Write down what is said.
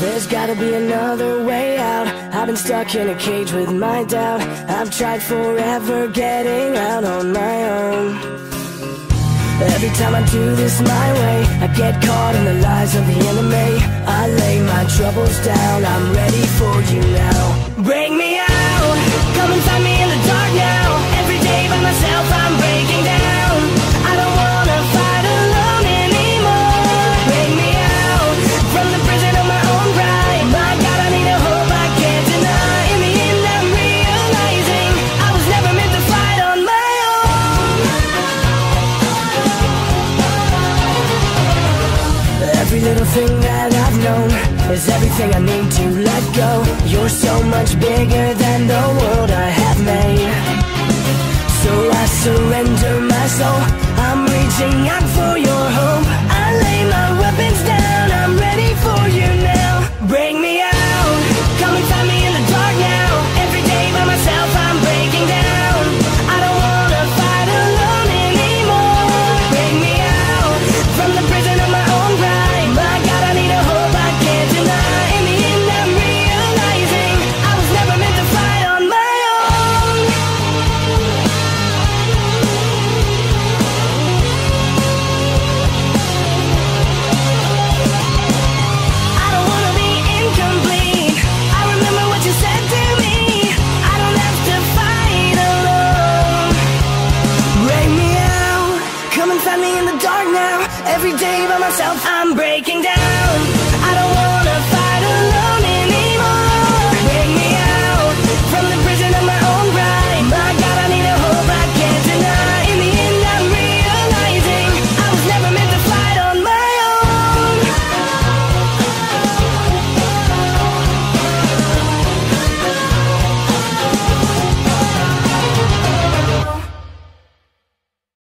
There's gotta be another way out. I've been stuck in a cage with my doubt. I've tried forever getting out on my own. Every time I do this my way, I get caught in the lies of the enemy. I lay my troubles down, I'm ready for you now. Little thing that I've known is everything I need to let go. You're so much bigger than the world I have made. So I surrender my soul. I'm reaching out Every day by myself, I'm breaking down.